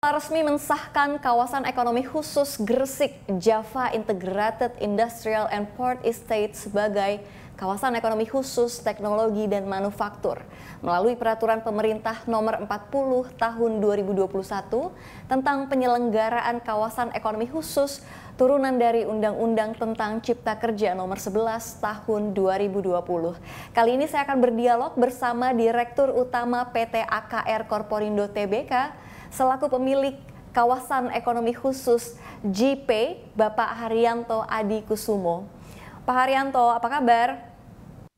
resmi mensahkan kawasan ekonomi khusus Gresik Java Integrated Industrial and Port Estate sebagai kawasan ekonomi khusus teknologi dan manufaktur melalui peraturan pemerintah nomor 40 tahun 2021 tentang penyelenggaraan kawasan ekonomi khusus turunan dari Undang-Undang tentang Cipta Kerja nomor 11 tahun 2020. Kali ini saya akan berdialog bersama Direktur Utama PT AKR Korporindo Tbk selaku pemilik kawasan ekonomi khusus JP, Bapak Haryanto Adi Kusumo. Pak Haryanto, apa kabar?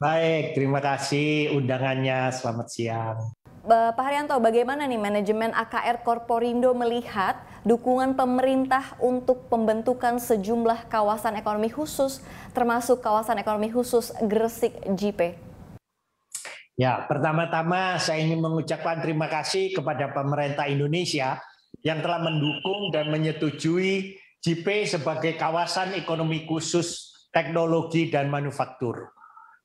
Baik, terima kasih undangannya. Selamat siang. Pak Haryanto, bagaimana nih manajemen AKR Korporindo melihat dukungan pemerintah untuk pembentukan sejumlah kawasan ekonomi khusus, termasuk kawasan ekonomi khusus Gresik JP? Ya, pertama-tama saya ingin mengucapkan terima kasih kepada pemerintah Indonesia yang telah mendukung dan menyetujui JP sebagai kawasan ekonomi khusus teknologi dan manufaktur.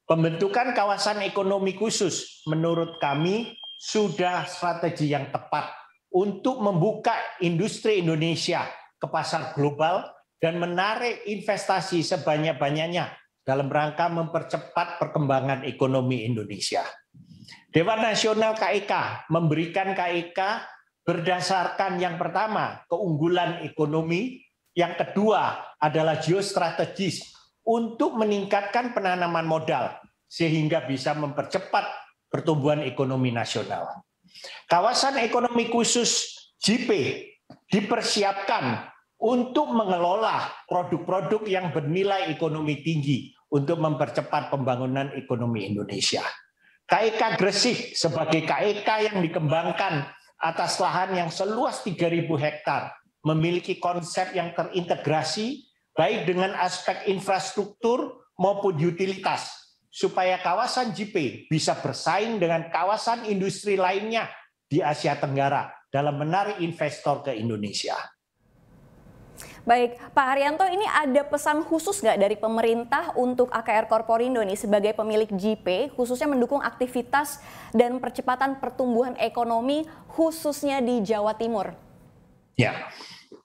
Pembentukan kawasan ekonomi khusus menurut kami sudah strategi yang tepat untuk membuka industri Indonesia ke pasar global dan menarik investasi sebanyak-banyaknya dalam rangka mempercepat perkembangan ekonomi Indonesia. Dewan Nasional KIK memberikan KIK berdasarkan yang pertama keunggulan ekonomi, yang kedua adalah geostrategis untuk meningkatkan penanaman modal sehingga bisa mempercepat pertumbuhan ekonomi nasional. Kawasan ekonomi khusus JP dipersiapkan untuk mengelola produk-produk yang bernilai ekonomi tinggi untuk mempercepat pembangunan ekonomi Indonesia. KIK Gresik sebagai KIK yang dikembangkan atas lahan yang seluas 3.000 hektar, memiliki konsep yang terintegrasi baik dengan aspek infrastruktur maupun utilitas, supaya kawasan JP bisa bersaing dengan kawasan industri lainnya di Asia Tenggara dalam menarik investor ke Indonesia. Baik, Pak Haryanto ini ada pesan khusus nggak dari pemerintah untuk AKR Korporindo nih sebagai pemilik JP khususnya mendukung aktivitas dan percepatan pertumbuhan ekonomi khususnya di Jawa Timur? Ya,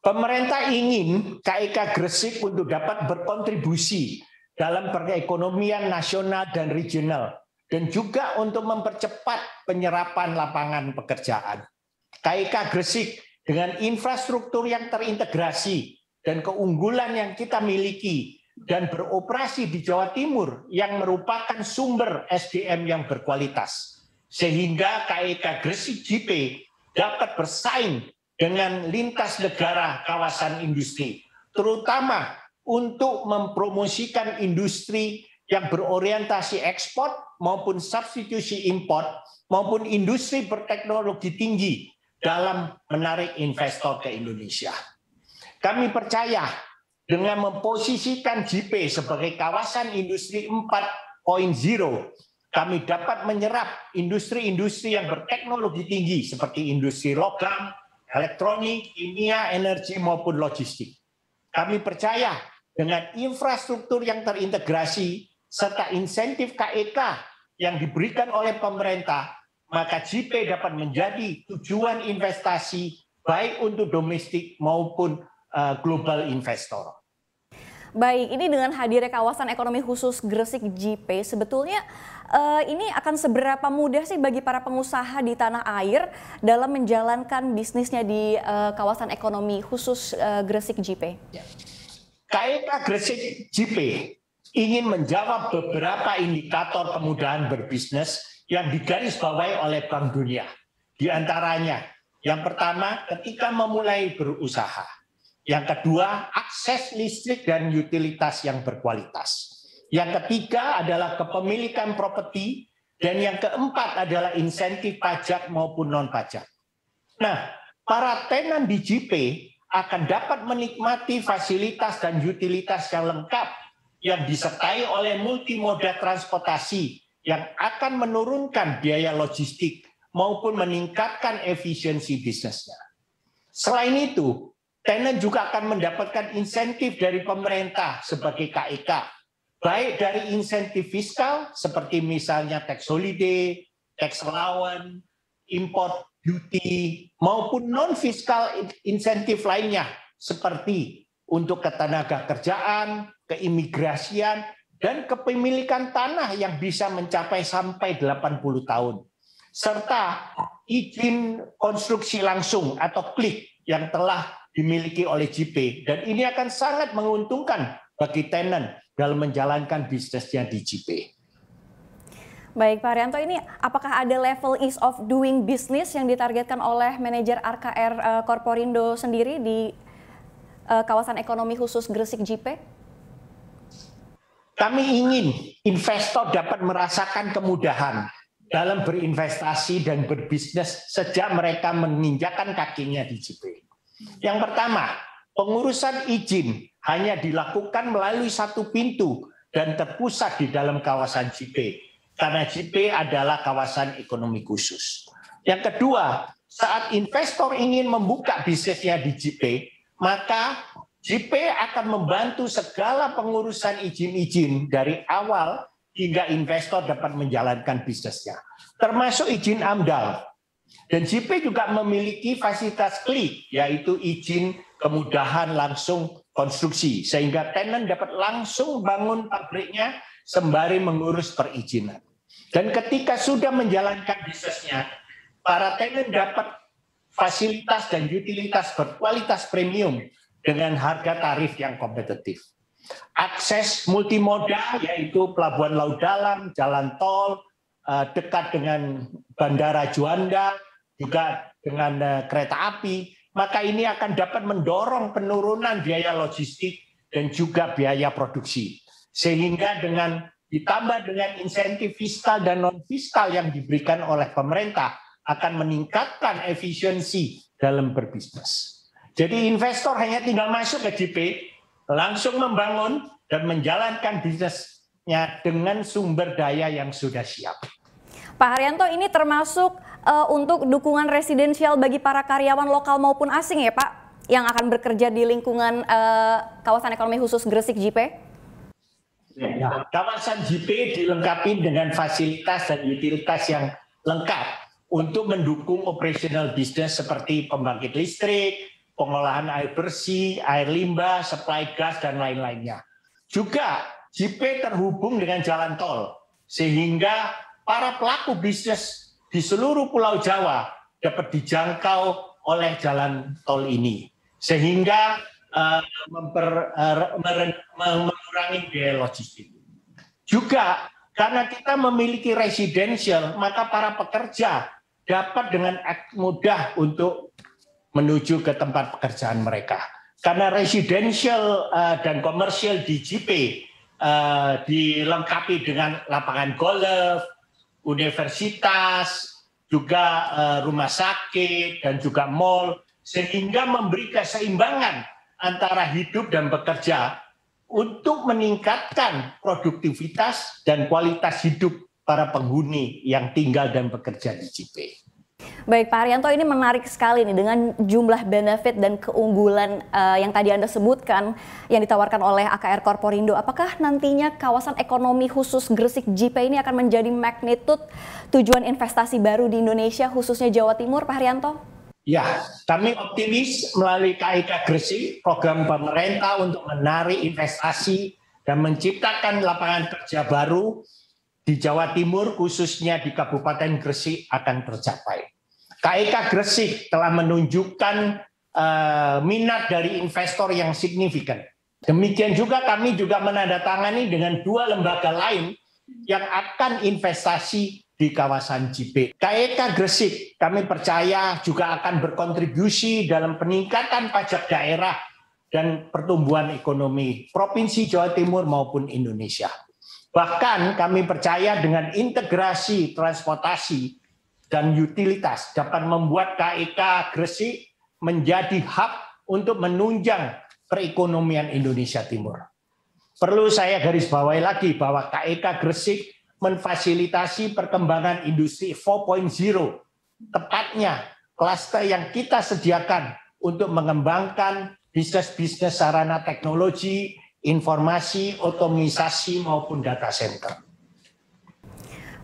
pemerintah ingin KIK Gresik untuk dapat berkontribusi dalam perekonomian nasional dan regional dan juga untuk mempercepat penyerapan lapangan pekerjaan. KIK Gresik dengan infrastruktur yang terintegrasi dan keunggulan yang kita miliki dan beroperasi di Jawa Timur yang merupakan sumber SDM yang berkualitas. Sehingga KEK Gresik JP dapat bersaing dengan lintas negara kawasan industri, terutama untuk mempromosikan industri yang berorientasi ekspor maupun substitusi import maupun industri berteknologi tinggi dalam menarik investor ke Indonesia. Kami percaya dengan memposisikan JP sebagai kawasan industri 4.0, kami dapat menyerap industri-industri yang berteknologi tinggi seperti industri logam, elektronik, kimia, energi maupun logistik. Kami percaya dengan infrastruktur yang terintegrasi serta insentif KEK yang diberikan oleh pemerintah, maka JP dapat menjadi tujuan investasi baik untuk domestik maupun uh, global investor. Baik, ini dengan hadirnya kawasan ekonomi khusus Gresik JP, sebetulnya uh, ini akan seberapa mudah sih bagi para pengusaha di tanah air dalam menjalankan bisnisnya di uh, kawasan ekonomi khusus uh, Gresik JP? Ya. KIK Gresik JP ingin menjawab beberapa indikator kemudahan berbisnis yang digarisbawahi oleh Bank Dunia. Di antaranya, yang pertama ketika memulai berusaha yang kedua, akses listrik dan utilitas yang berkualitas. Yang ketiga adalah kepemilikan properti dan yang keempat adalah insentif pajak maupun non pajak. Nah, para tenan di JP akan dapat menikmati fasilitas dan utilitas yang lengkap yang disertai oleh multimoda transportasi yang akan menurunkan biaya logistik maupun meningkatkan efisiensi bisnisnya. Selain itu, Tenant juga akan mendapatkan insentif dari pemerintah sebagai KIK, baik dari insentif fiskal seperti misalnya tax holiday, tax allowance, import duty, maupun non-fiskal insentif lainnya seperti untuk ketenaga kerjaan, keimigrasian, dan kepemilikan tanah yang bisa mencapai sampai 80 tahun. Serta izin konstruksi langsung atau klik yang telah dimiliki oleh JP. Dan ini akan sangat menguntungkan bagi tenant dalam menjalankan bisnisnya di JP. Baik Pak Haryanto, ini apakah ada level ease of doing business yang ditargetkan oleh manajer RKR uh, eh, Korporindo sendiri di uh, kawasan ekonomi khusus Gresik JP? Kami ingin investor dapat merasakan kemudahan dalam berinvestasi dan berbisnis sejak mereka menginjakan kakinya di JP. Yang pertama, pengurusan izin hanya dilakukan melalui satu pintu dan terpusat di dalam kawasan JP karena JP adalah kawasan ekonomi khusus. Yang kedua, saat investor ingin membuka bisnisnya di JP, maka JP akan membantu segala pengurusan izin-izin dari awal hingga investor dapat menjalankan bisnisnya, termasuk izin AMDAL. Dan JP juga memiliki fasilitas klik, yaitu izin kemudahan langsung konstruksi, sehingga tenant dapat langsung bangun pabriknya sembari mengurus perizinan. Dan ketika sudah menjalankan bisnisnya, para tenant dapat fasilitas dan utilitas berkualitas premium dengan harga tarif yang kompetitif. Akses multimoda yaitu pelabuhan laut dalam, jalan tol, eh, dekat dengan Bandara Juanda, juga dengan eh, kereta api, maka ini akan dapat mendorong penurunan biaya logistik dan juga biaya produksi. Sehingga dengan ditambah dengan insentif fiskal dan non fiskal yang diberikan oleh pemerintah akan meningkatkan efisiensi dalam berbisnis. Jadi investor hanya tinggal masuk ke JP, langsung membangun dan menjalankan bisnisnya dengan sumber daya yang sudah siap. Pak Haryanto, ini termasuk uh, untuk dukungan residensial bagi para karyawan lokal maupun asing ya Pak, yang akan bekerja di lingkungan uh, kawasan ekonomi khusus Gresik JP? Ya, kawasan JP dilengkapi dengan fasilitas dan utilitas yang lengkap untuk mendukung operasional bisnis seperti pembangkit listrik, pengolahan air bersih, air limbah, supply gas, dan lain-lainnya. Juga JP terhubung dengan jalan tol, sehingga para pelaku bisnis di seluruh Pulau Jawa dapat dijangkau oleh jalan tol ini. Sehingga uh, memper, uh, mengurangi biaya logistik. Juga karena kita memiliki residential, maka para pekerja dapat dengan mudah untuk menuju ke tempat pekerjaan mereka. Karena residential uh, dan komersial di JP uh, dilengkapi dengan lapangan golf, universitas, juga uh, rumah sakit dan juga mall sehingga memberi keseimbangan antara hidup dan bekerja untuk meningkatkan produktivitas dan kualitas hidup para penghuni yang tinggal dan bekerja di JP. Baik Pak Haryanto ini menarik sekali nih dengan jumlah benefit dan keunggulan uh, yang tadi Anda sebutkan yang ditawarkan oleh AKR Korporindo. Apakah nantinya kawasan ekonomi khusus Gresik JP ini akan menjadi magnitude tujuan investasi baru di Indonesia khususnya Jawa Timur Pak Haryanto? Ya, kami optimis melalui KIK Gresik, program pemerintah untuk menarik investasi dan menciptakan lapangan kerja baru di Jawa Timur, khususnya di Kabupaten Gresik akan tercapai. KIK Gresik telah menunjukkan uh, minat dari investor yang signifikan. Demikian juga kami juga menandatangani dengan dua lembaga lain yang akan investasi di kawasan JP. KIK Gresik kami percaya juga akan berkontribusi dalam peningkatan pajak daerah dan pertumbuhan ekonomi Provinsi Jawa Timur maupun Indonesia. Bahkan kami percaya dengan integrasi transportasi dan utilitas dapat membuat KIK Gresik menjadi hub untuk menunjang perekonomian Indonesia Timur. Perlu saya garis bawahi lagi bahwa KIK Gresik memfasilitasi perkembangan industri 4.0, tepatnya klaster yang kita sediakan untuk mengembangkan bisnis-bisnis sarana teknologi, informasi, otomisasi maupun data center.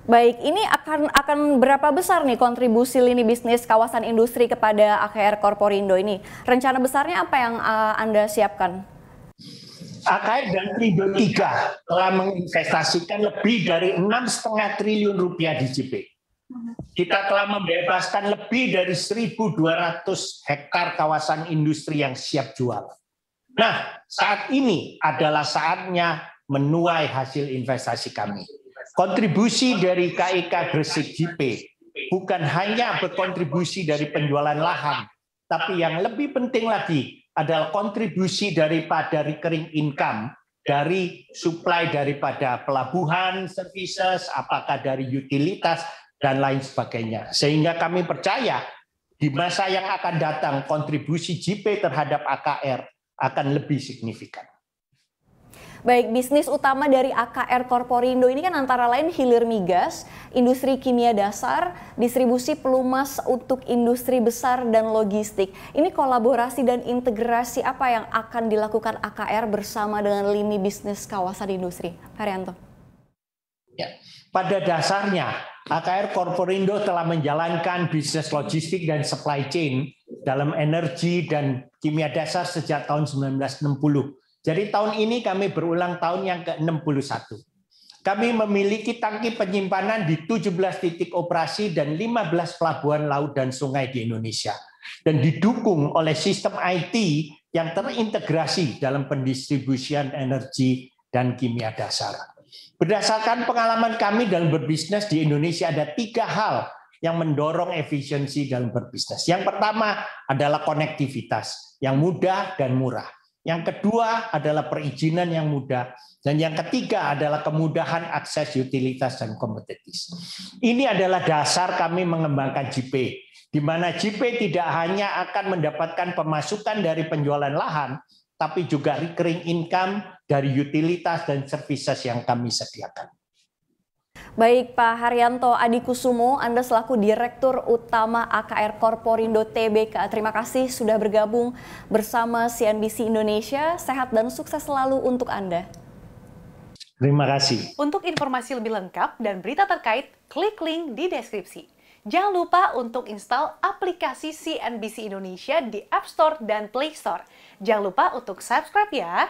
Baik, ini akan akan berapa besar nih kontribusi lini bisnis kawasan industri kepada AKR Korporindo ini? Rencana besarnya apa yang uh, Anda siapkan? AKR dan Perindo 3 telah menginvestasikan lebih dari 6,5 triliun rupiah di JP. Kita telah membebaskan lebih dari 1.200 hektar kawasan industri yang siap jual. Nah, saat ini adalah saatnya menuai hasil investasi kami Kontribusi dari KIK Gresik JP bukan hanya berkontribusi dari penjualan lahan, tapi yang lebih penting lagi adalah kontribusi daripada recurring income dari supply daripada pelabuhan, services, apakah dari utilitas, dan lain sebagainya. Sehingga kami percaya di masa yang akan datang kontribusi JP terhadap AKR akan lebih signifikan. Baik, bisnis utama dari AKR Korporindo ini kan antara lain hilir migas, industri kimia dasar, distribusi pelumas untuk industri besar dan logistik. Ini kolaborasi dan integrasi apa yang akan dilakukan AKR bersama dengan lini bisnis kawasan industri? Haryanto. Ya, pada dasarnya AKR Korporindo telah menjalankan bisnis logistik dan supply chain dalam energi dan kimia dasar sejak tahun 1960 jadi tahun ini kami berulang tahun yang ke-61. Kami memiliki tangki penyimpanan di 17 titik operasi dan 15 pelabuhan laut dan sungai di Indonesia. Dan didukung oleh sistem IT yang terintegrasi dalam pendistribusian energi dan kimia dasar. Berdasarkan pengalaman kami dalam berbisnis di Indonesia ada tiga hal yang mendorong efisiensi dalam berbisnis. Yang pertama adalah konektivitas yang mudah dan murah. Yang kedua adalah perizinan yang mudah. Dan yang ketiga adalah kemudahan akses utilitas dan komoditas. Ini adalah dasar kami mengembangkan JP, di mana JP tidak hanya akan mendapatkan pemasukan dari penjualan lahan, tapi juga recurring income dari utilitas dan services yang kami sediakan. Baik Pak Haryanto Adikusumo, Anda selaku Direktur Utama AKR Korporindo TBK. Terima kasih sudah bergabung bersama CNBC Indonesia. Sehat dan sukses selalu untuk Anda. Terima kasih. Untuk informasi lebih lengkap dan berita terkait, klik link di deskripsi. Jangan lupa untuk install aplikasi CNBC Indonesia di App Store dan Play Store. Jangan lupa untuk subscribe ya.